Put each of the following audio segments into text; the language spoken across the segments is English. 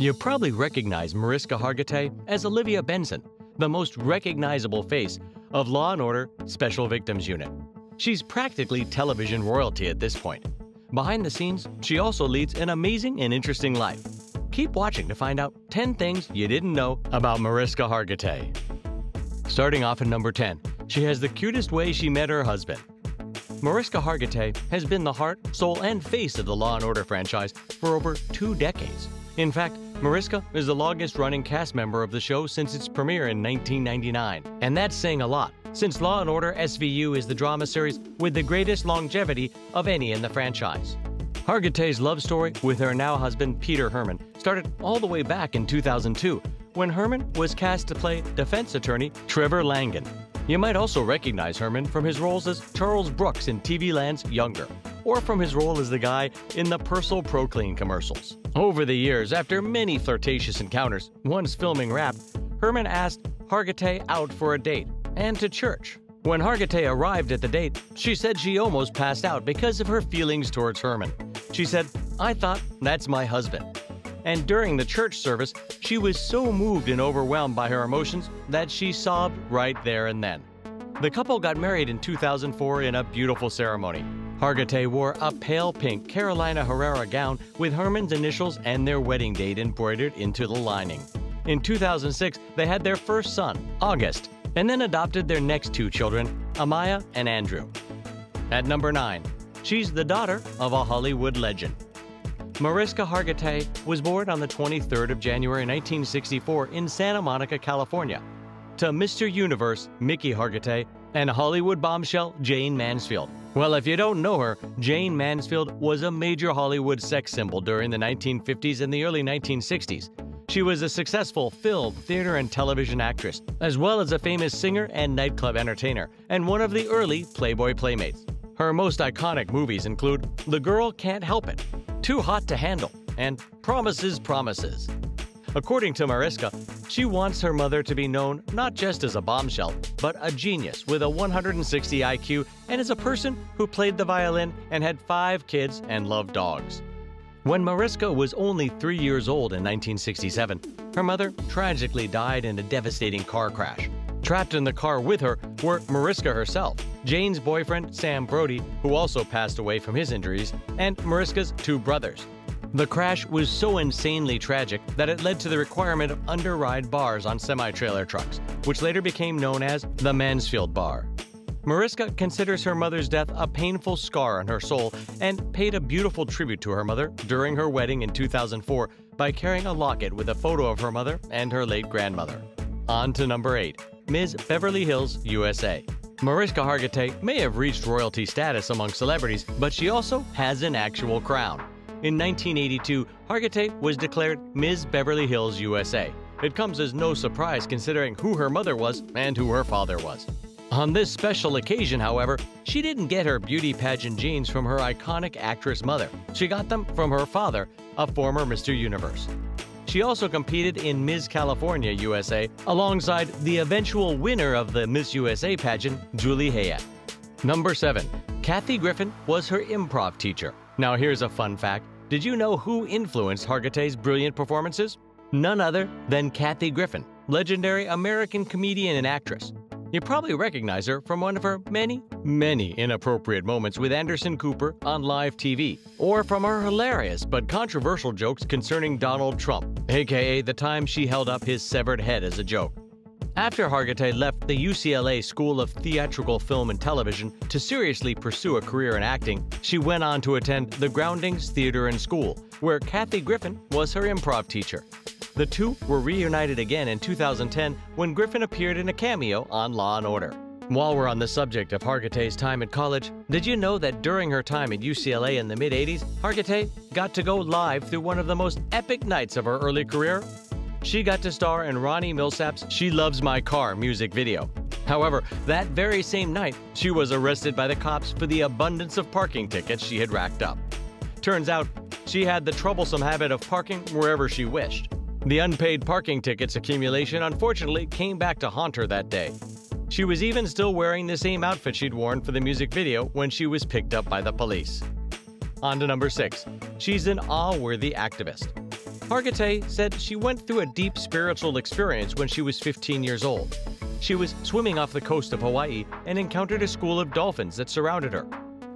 You probably recognize Mariska Hargitay as Olivia Benson, the most recognizable face of Law & Order Special Victims Unit. She's practically television royalty at this point. Behind the scenes, she also leads an amazing and interesting life. Keep watching to find out 10 things you didn't know about Mariska Hargitay. Starting off at number 10, she has the cutest way she met her husband. Mariska Hargitay has been the heart, soul, and face of the Law & Order franchise for over two decades. In fact, Mariska is the longest running cast member of the show since its premiere in 1999. And that's saying a lot, since Law & Order SVU is the drama series with the greatest longevity of any in the franchise. Hargitay's love story with her now husband Peter Hermann started all the way back in 2002 when Hermann was cast to play defense attorney Trevor Langan. You might also recognize Hermann from his roles as Charles Brooks in TV Land's Younger, or from his role as the guy in the Persil Pro Clean commercials. Over the years, after many flirtatious encounters, once filming Wrapped, Hermann asked Hargitay out for a date and to church. When Hargitay arrived at the date, she said she almost passed out because of her feelings towards Hermann. She said, I thought, that's my husband. And during the church service, she was so moved and overwhelmed by her emotions that she sobbed right there and then. The couple got married in 2004 in a beautiful ceremony. Hargitay wore a pale pink Carolina Herrera gown with Hermann's initials and their wedding date embroidered into the lining. In 2006, they had their first son, August, and then adopted their next two children, Amaya and Andrew. At number 9, she's the daughter of a Hollywood legend. Mariska Hargitay was born on the 23rd of January 1964 in Santa Monica, California, to Mr. Universe Mickey Hargitay and Hollywood bombshell Jayne Mansfield. Well, if you don't know her, Jayne Mansfield was a major Hollywood sex symbol during the 1950s and the early 1960s. She was a successful film, theater, and television actress, as well as a famous singer and nightclub entertainer, and one of the early Playboy Playmates. Her most iconic movies include The Girl Can't Help It, Too Hot to Handle, and Promises, Promises. According to Mariska, she wants her mother to be known not just as a bombshell, but a genius with a 160 IQ and as a person who played the violin and had five kids and loved dogs. When Mariska was only three years old in 1967, her mother tragically died in a devastating car crash. Trapped in the car with her were Mariska herself, Jayne's boyfriend Sam Brody, who also passed away from his injuries, and Mariska's two brothers. The crash was so insanely tragic that it led to the requirement of under-ride bars on semi-trailer trucks, which later became known as the Mansfield Bar. Mariska considers her mother's death a painful scar on her soul and paid a beautiful tribute to her mother during her wedding in 2004 by carrying a locket with a photo of her mother and her late grandmother. On to number 8, Ms. Beverly Hills, USA. Mariska Hargitay may have reached royalty status among celebrities, but she also has an actual crown. In 1982, Hargitay was declared Ms. Beverly Hills, USA. It comes as no surprise considering who her mother was and who her father was. On this special occasion, however, she didn't get her beauty pageant genes from her iconic actress mother. She got them from her father, a former Mr. Universe. She also competed in Ms. California, USA, alongside the eventual winner of the Miss USA pageant, Julie Hayek. Number 7. Kathy Griffin was her improv teacher. Now here's a fun fact. Did you know who influenced Hargitay's brilliant performances? None other than Kathy Griffin, legendary American comedian and actress. You probably recognize her from one of her many, many inappropriate moments with Anderson Cooper on live TV, or from her hilarious but controversial jokes concerning Donald Trump, aka the time she held up his severed head as a joke. After Hargitay left the UCLA School of Theatrical Film and Television to seriously pursue a career in acting, she went on to attend the Groundlings Theater and School, where Kathy Griffin was her improv teacher. The two were reunited again in 2010 when Griffin appeared in a cameo on Law & Order. While we're on the subject of Hargitay's time at college, did you know that during her time at UCLA in the mid-80s, Hargitay got to go live through one of the most epic nights of her early career? She got to star in Ronnie Milsap's She Loves My Car music video. However, that very same night, she was arrested by the cops for the abundance of parking tickets she had racked up. Turns out, she had the troublesome habit of parking wherever she wished. The unpaid parking tickets accumulation unfortunately came back to haunt her that day. She was even still wearing the same outfit she'd worn for the music video when she was picked up by the police. On to number 6. She's an awe-worthy activist. Hargitay said she went through a deep spiritual experience when she was 15 years old. She was swimming off the coast of Hawaii and encountered a school of dolphins that surrounded her.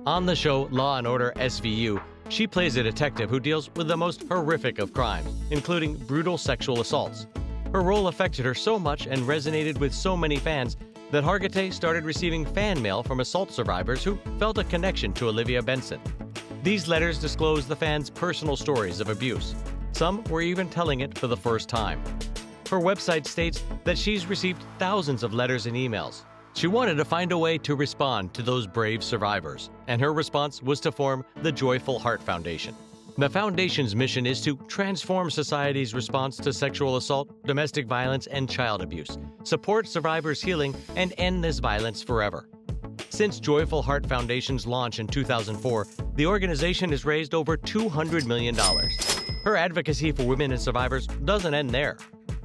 On the show Law & Order SVU, she plays a detective who deals with the most horrific of crimes, including brutal sexual assaults. Her role affected her so much and resonated with so many fans that Hargitay started receiving fan mail from assault survivors who felt a connection to Olivia Benson. These letters disclose the fans' personal stories of abuse. Some were even telling it for the first time. Her website states that she's received thousands of letters and emails. She wanted to find a way to respond to those brave survivors, and her response was to form the Joyful Heart Foundation. The Foundation's mission is to transform society's response to sexual assault, domestic violence, and child abuse, support survivors' healing, and end this violence forever. Since Joyful Heart Foundation's launch in 2004, the organization has raised over $200 million. Her advocacy for women and survivors doesn't end there.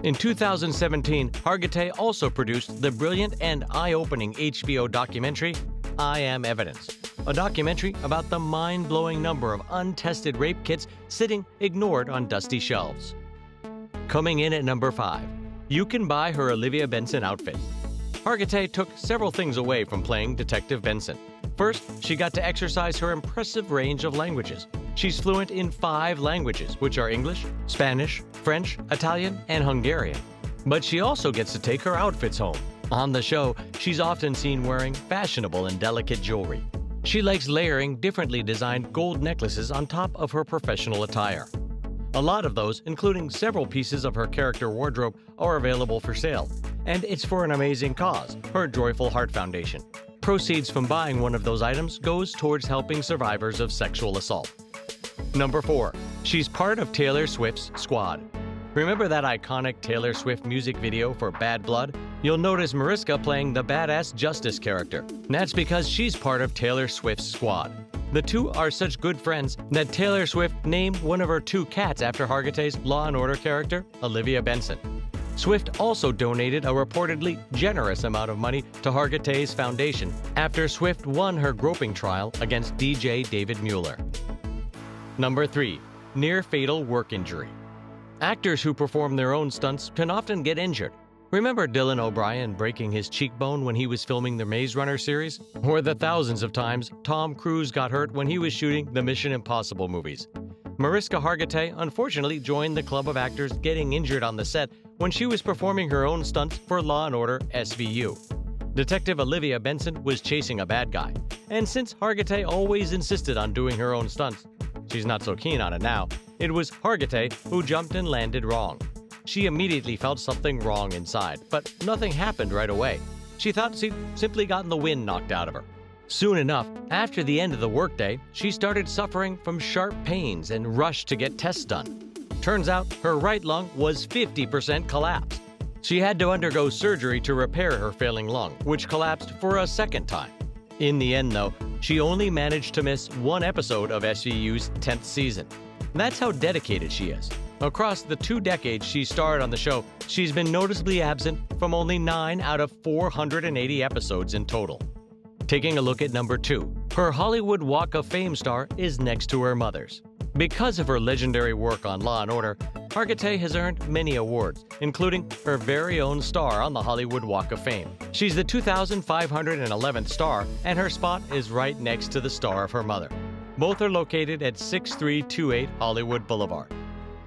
In 2017, Hargitay also produced the brilliant and eye-opening HBO documentary, I Am Evidence, a documentary about the mind-blowing number of untested rape kits sitting ignored on dusty shelves. Coming in at number 5, you can buy her Olivia Benson outfit. Hargitay took several things away from playing Detective Benson. First, she got to exercise her impressive range of languages. She's fluent in five languages, which are English, Spanish, French, Italian, and Hungarian. But she also gets to take her outfits home. On the show, she's often seen wearing fashionable and delicate jewelry. She likes layering differently designed gold necklaces on top of her professional attire. A lot of those, including several pieces of her character wardrobe, are available for sale. And it's for an amazing cause, her Joyful Heart Foundation. Proceeds from buying one of those items goes towards helping survivors of sexual assault. Number 4. She's part of Taylor Swift's squad. Remember that iconic Taylor Swift music video for Bad Blood? You'll notice Mariska playing the badass Justice character. That's because she's part of Taylor Swift's squad. The two are such good friends that Taylor Swift named one of her two cats after Hargitay's Law & Order character, Olivia Benson. Swift also donated a reportedly generous amount of money to Hargitay's foundation after Swift won her groping trial against DJ David Mueller. Number 3. Near fatal work injury. Actors who perform their own stunts can often get injured. Remember Dylan O'Brien breaking his cheekbone when he was filming the Maze Runner series? Or the thousands of times Tom Cruise got hurt when he was shooting the Mission Impossible movies? Mariska Hargitay unfortunately joined the club of actors getting injured on the set when she was performing her own stunts for Law & Order SVU. Detective Olivia Benson was chasing a bad guy, and since Hargitay always insisted on doing her own stunts, she's not so keen on it now, it was Hargitay who jumped and landed wrong. She immediately felt something wrong inside, but nothing happened right away. She thought she'd simply gotten the wind knocked out of her. Soon enough, after the end of the workday, she started suffering from sharp pains and rushed to get tests done. Turns out her right lung was 50% collapsed. She had to undergo surgery to repair her failing lung, which collapsed for a second time. In the end, though, she only managed to miss one episode of SVU's 10th season. That's how dedicated she is. Across the two decades she starred on the show, she's been noticeably absent from only 9 out of 480 episodes in total. Taking a look at number 2, her Hollywood Walk of Fame star is next to her mother's. Because of her legendary work on Law & Order, Hargitay has earned many awards, including her very own star on the Hollywood Walk of Fame. She's the 2,511th star, and her spot is right next to the star of her mother. Both are located at 6328 Hollywood Boulevard.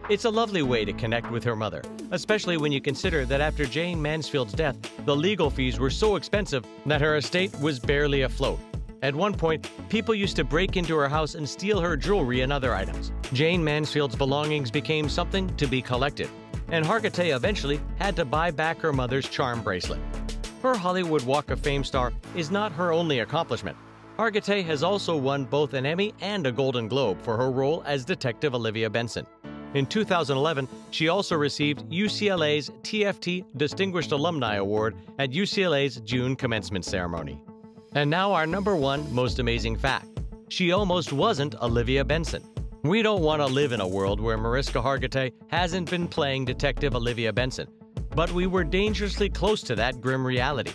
It's a lovely way to connect with her mother, especially when you consider that after Jayne Mansfield's death, the legal fees were so expensive that her estate was barely afloat. At one point, people used to break into her house and steal her jewelry and other items. Jayne Mansfield's belongings became something to be collected, and Hargitay eventually had to buy back her mother's charm bracelet. Her Hollywood Walk of Fame star is not her only accomplishment. Hargitay has also won both an Emmy and a Golden Globe for her role as Detective Olivia Benson. In 2011, she also received UCLA's TFT Distinguished Alumni Award at UCLA's June commencement ceremony. And now our number one most amazing fact. She almost wasn't Olivia Benson. We don't want to live in a world where Mariska Hargitay hasn't been playing Detective Olivia Benson, but we were dangerously close to that grim reality.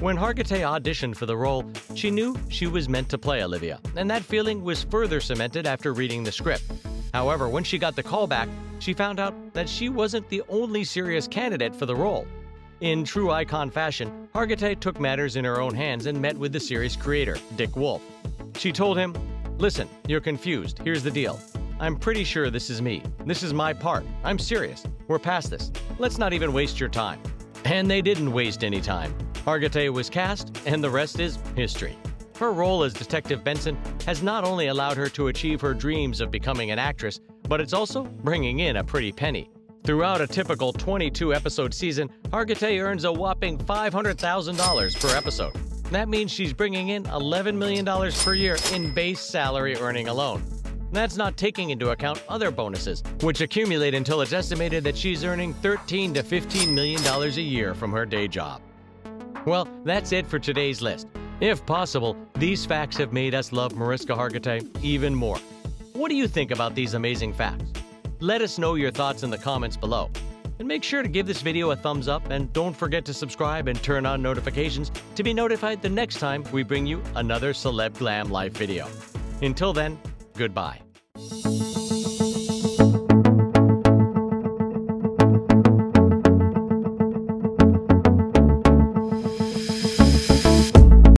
When Hargitay auditioned for the role, she knew she was meant to play Olivia, and that feeling was further cemented after reading the script. However, when she got the callback, she found out that she wasn't the only serious candidate for the role. In true icon fashion, Hargitay took matters in her own hands and met with the series creator, Dick Wolf. She told him, Listen, you're confused. Here's the deal. I'm pretty sure this is me. This is my part. I'm serious. We're past this. Let's not even waste your time. And they didn't waste any time. Hargitay was cast, and the rest is history. Her role as Detective Benson has not only allowed her to achieve her dreams of becoming an actress, but it's also bringing in a pretty penny. Throughout a typical 22 episode season, Hargitay earns a whopping $500,000 per episode. That means she's bringing in $11 million per year in base salary earning alone. That's not taking into account other bonuses, which accumulate until it's estimated that she's earning 13 to 15 million dollars a year from her day job. Well, that's it for today's list. If possible, these facts have made us love Mariska Hargitay even more. What do you think about these amazing facts? Let us know your thoughts in the comments below. And make sure to give this video a thumbs up and don't forget to subscribe and turn on notifications to be notified the next time we bring you another Celeb Glam Life video. Until then, goodbye.